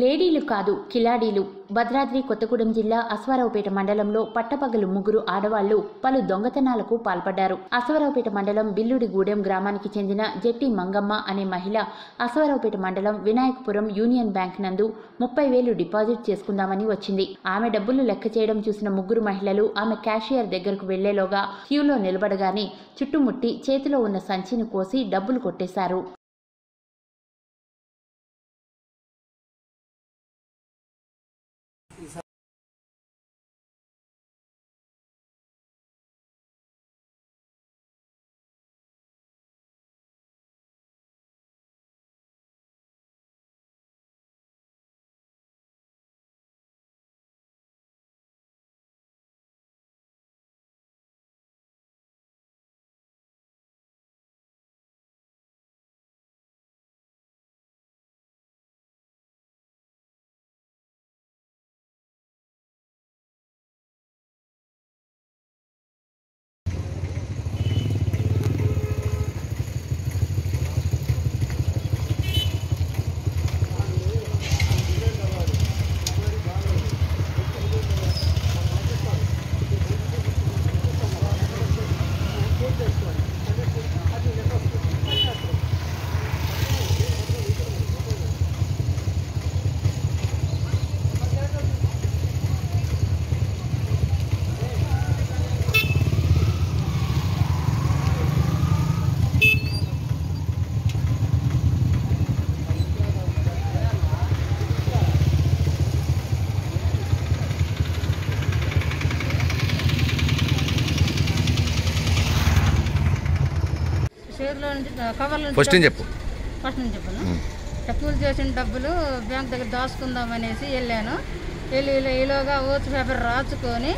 లేడీలు కాదు కిలాడీలు. భద్రాద్రి కొత్తగూడెం జిల్లా అశ్వారావుపేట మండలంలో పట్టపగలు ముగ్గురు ఆడవాళ్ళు పలు దొంగతనాలకు పాల్పడ్డారు. అశ్వారావుపేట మండలం బిల్లుడిగూడెం గ్రామానికి చెందిన జెట్టి మంగమ్మ అనే మహిళ అశ్వారావుపేట మండలం వినాయకపురం యూనియన్ బ్యాంక్ నందు ముప్పై వేలు డిపాజిట్ చేసుకుందామని వచ్చింది. ఆమె డబ్బులు లెక్క చేయడం చూసిన ముగ్గురు మహిళలు ఆమె క్యాషియర్ దగ్గరకు వెళ్ళేలోగా క్యూలో నిలబడగానే చుట్టుముట్టి చేతిలో ఉన్న సంచిని కోసి డబ్బులు కొట్టేశారు. నుంచి కవర్ల ఫస్ట్ నుంచి చెప్పు? ఫస్ట్ నుంచి చెప్పాను? చేసిన డబ్బులు బ్యాంక్ దగ్గర దాచుకుందాం అనేసి వెళ్ళాను. వెళ్ళి ఈలోగా ఓత్ పేపర్ రాచుకొని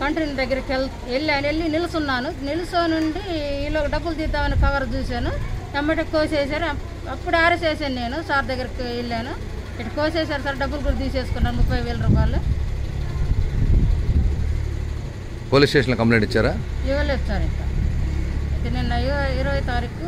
కంట్రీని దగ్గరికి వెళ్ వెళ్ళాను. వెళ్ళి నిలుచున్నాను. నిలుసోనుండి ఈలో డబ్బులు తీద్దామని కవర్ చూశాను. ఎమ్మటి కోసేసారు అప్- అప్పుడు ఆరేసేసాను నేను. సార్ దగ్గరికి వెళ్ళాను. ఇటు కోసేసారు సార్. డబ్బులు కూడా తీసేసుకున్నాను. ముప్పై వేల రూపాయలు. పోలీస్ స్టేషన్లో కంప్లైంట్ ఇచ్చారా? ఇవ్వలేదు సార్ ఇంకా. నిన్న ఇరవై ఇరవై తారీఖు